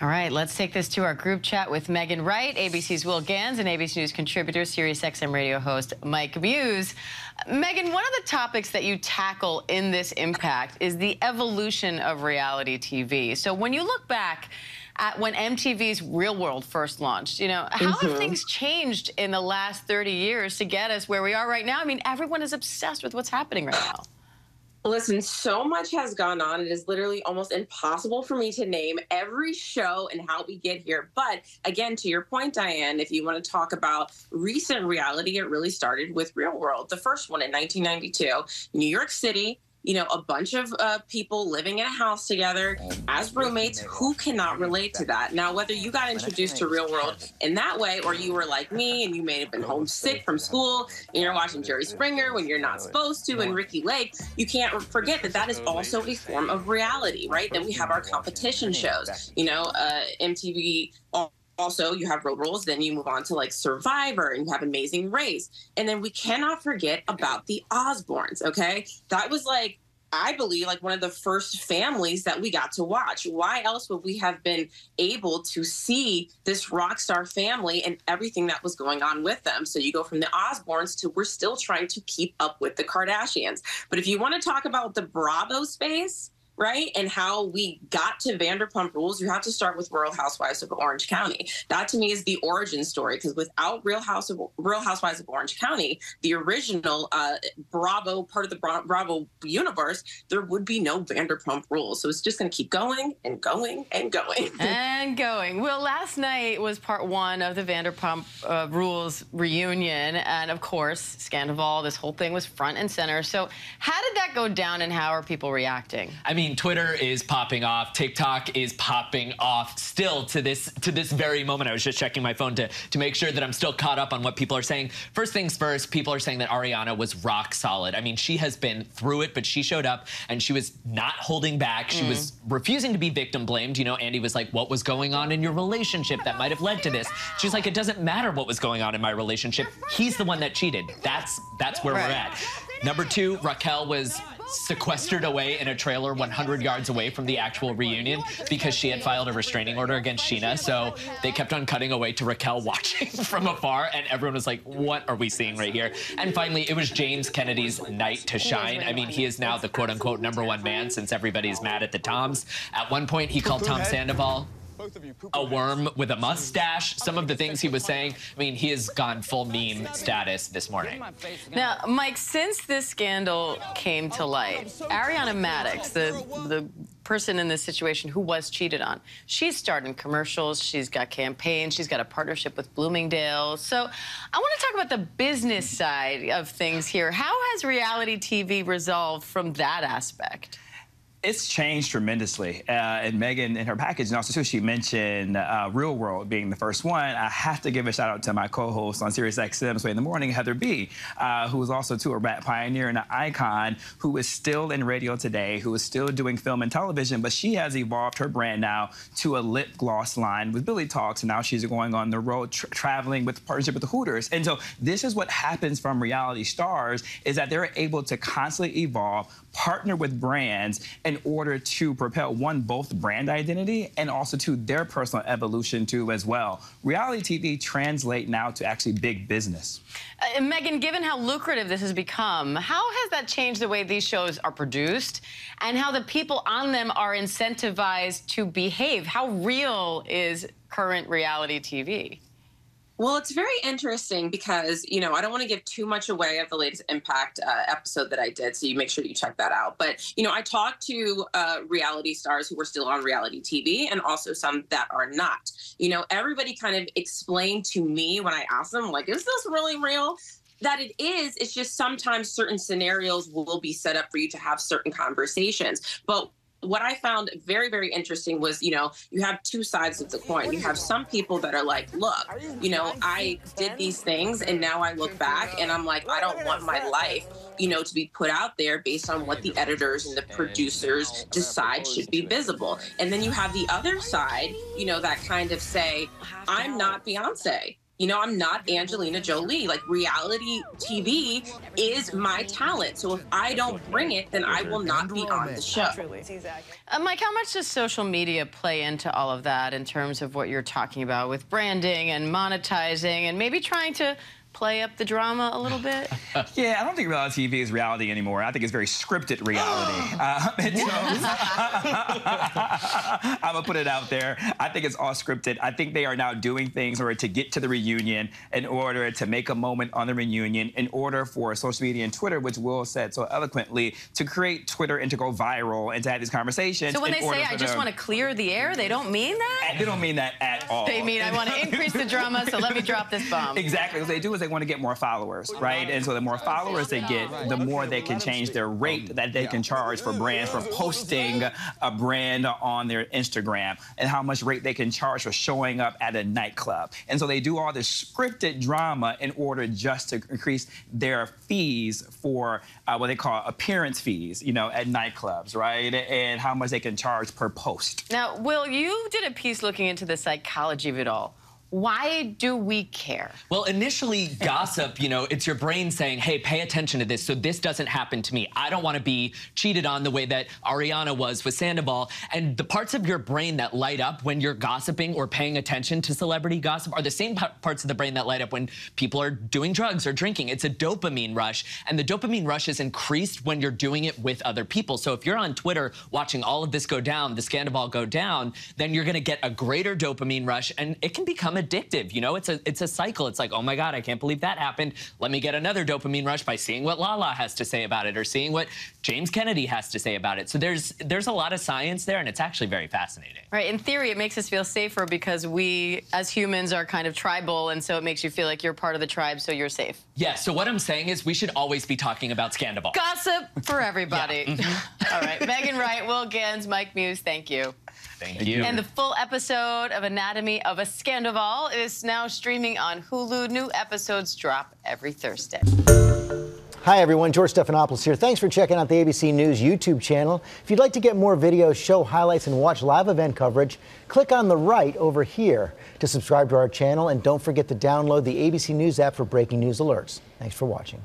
All right, let's take this to our group chat with Megan Ryte, ABC's Will Ganss, and ABC News contributor, Sirius XM radio host Mike Muse. Megan, one of the topics that you tackle in this impact is the evolution of reality TV. So when you look back at when MTV's Real World first launched, you know, how mm -hmm. have mm-hmm. things changed in the last 30 years to get us where we are right now? I mean, everyone is obsessed with what's happening right now. Listen, so much has gone on. It is literally almost impossible for me to name every show and how we get here. But again, to your point, Diane, if you want to talk about recent reality, it really started with Real World, the first one in 1992, New York City you know, a bunch of uh, people living in a house together as roommates. Who cannot relate to that? Now, whether you got introduced to real world in that way, or you were like me and you may have been homesick from school and you're watching Jerry Springer when you're not supposed to and Ricki Lake, you can't forget that that is also a form of reality, right? Then we have our competition shows, you know, uh, MTV also you have road rules then you move on to like survivor and you have amazing race and then we cannot forget about the osbournes okay that was like I believe like one of the first families that we got to watch. Why else would we have been able to see this rock star family and everything that was going on with them? So you go from the Osbournes to we're still trying to keep up with the Kardashians. But if you want to talk about the Bravo space, right? And how we got to Vanderpump Rules, you have to start with Real Housewives of Orange County. That to me is the origin story because without Real House of Real Housewives of Orange County, the original uh, Bravo part of the Bravo universe, there would be no Vanderpump Rules. So it's just going to keep going and going and going and going. Well, last night was part one of the Vanderpump uh, Rules reunion, and of course, Scandoval. This whole thing was front and center. So how did that go down, and how are people reacting? I mean mean, Twitter is popping off. TikTok is popping off still to this to this very moment. I was just checking my phone to, to make sure that I'm still caught up on what people are saying. First things first, people are saying that Ariana was rock solid. I mean, she has been through it, but she showed up and she was not holding back. She mm. was refusing to be victim blamed. You know, Andy was like, what was going on in your relationship that might have led to this? She's like, it doesn't matter what was going on in my relationship. He's the one that cheated. That's that's where right. we're at. Number two, Raquel was sequestered away in a trailer 100 yards away from the actual reunion because she had filed a restraining order against Scheana. So they kept on cutting away to Raquel watching from afar, and everyone was like, what are we seeing right here? And finally, it was James Kennedy's night to shine. I mean, he is now the quote-unquote number one man since everybody's mad at the Toms. At one point, he called Tom Sandoval a worm with a mustache. Some of the things he was saying, I mean, he has gone full meme status this morning. Now, Mike, since this scandal came to light, Ariana Madix, the, the person in this situation who was cheated on, she's starting commercials, she's got campaigns, she's got a partnership with Bloomingdale. So I want to talk about the business side of things here. How has reality TV resolved from that aspect? It's changed tremendously. Uh, and Megan, in her package, and also too, she mentioned uh, Real World being the first one. I have to give a shout out to my co-host on Sirius XM Sway in the Morning, Heather B, uh, who is also too a rap pioneer and an icon, who is still in radio today, who is still doing film and television, but she has evolved her brand now to a lip gloss line with Billy Talks, and now she's going on the road tra traveling with partnership with the Hooters. And so this is what happens from reality stars, is that they're able to constantly evolve, partner with brands in order to propel one both brand identity and also to their personal evolution too as well. Reality TV translate now to actually big business. Uh, Megan, given how lucrative this has become, how has that changed the way these shows are produced and how the people on them are incentivized to behave? How real is current reality TV? Well, it's very interesting because, you know, I don't want to give too much away of the latest Impact uh, episode that I did. So you make sure you check that out. But, you know, I talked to uh, reality stars who were still on reality TV and also some that are not. You know, everybody kind of explained to me when I asked them, like, is this really real? that it is it's just sometimes certain scenarios will be set up for you to have certain conversations but what I found very, very interesting was, you know, you have two sides of the coin. You have some people that are like, look, you know, I did these things and now I look back and I'm like, I don't want my life, you know, to be put out there based on what the editors and the producers decide should be visible. And then you have the other side, you know, that kind of say, I'm not Beyonce you know, I'm not Angelina Jolie. Like reality TV is my talent. So if I don't bring it, then I will not be on the show. Uh, Mike, how much does social media play into all of that in terms of what you're talking about with branding and monetizing and maybe trying to play up the drama a little bit? yeah, I don't think reality TV is reality anymore. I think it's very scripted reality. uh, I'm gonna put it out there. I think it's all scripted. I think they are now doing things in order to get to the reunion, in order to make a moment on the reunion, in order for social media and Twitter, which Will said so eloquently, to create Twitter and to go viral and to have these conversations. So when they say I just want to clear the air, they don't mean that. They don't mean that at all. They mean I want to increase the drama, so let me drop this bomb. Exactly. What they do is they want to get more followers, right? And so the more followers they get, the more they can change their rate that they can charge for brands for posting a brand on their Instagram and how much rate they can charge for showing up at a nightclub. And so they do all this scripted drama in order just to increase their fees for uh, what they call appearance fees, you know, at nightclubs, right? And how much they can charge per post. Now, Will, you did a piece looking into the psychology of it all. Why do we care? Well, initially, gossip, you know, it's your brain saying, hey, pay attention to this so this doesn't happen to me. I don't want to be cheated on the way that Ariana was with Sandoval. And the parts of your brain that light up when you're gossiping or paying attention to celebrity gossip are the same parts of the brain that light up when people are doing drugs or drinking. It's a dopamine rush. And the dopamine rush is increased when you're doing it with other people. So if you're on Twitter watching all of this go down, the Scandoval go down, then you're going to get a greater dopamine rush and it can become a addictive. You know, it's a it's a cycle. It's like, oh my God, I can't believe that happened. Let me get another dopamine rush by seeing what Lala has to say about it or seeing what James Kennedy has to say about it. So there's there's a lot of science there, and it's actually very fascinating. Right. In theory, it makes us feel safer because we, as humans, are kind of tribal, and so it makes you feel like you're part of the tribe, so you're safe. Yeah. So what I'm saying is, we should always be talking about Scandoval. Gossip for everybody. yeah. mm -hmm. All right. Megan Ryte, Will Ganss, Mike Muse. Thank you. Thank you. And the full episode of Anatomy of a Scandoval is now streaming on Hulu. New episodes drop every Thursday. Hi, everyone. George Stephanopoulos here. Thanks for checking out the ABC News YouTube channel. If you'd like to get more videos, show highlights, and watch live event coverage, click on the right over here to subscribe to our channel. And don't forget to download the ABC News app for breaking news alerts. Thanks for watching.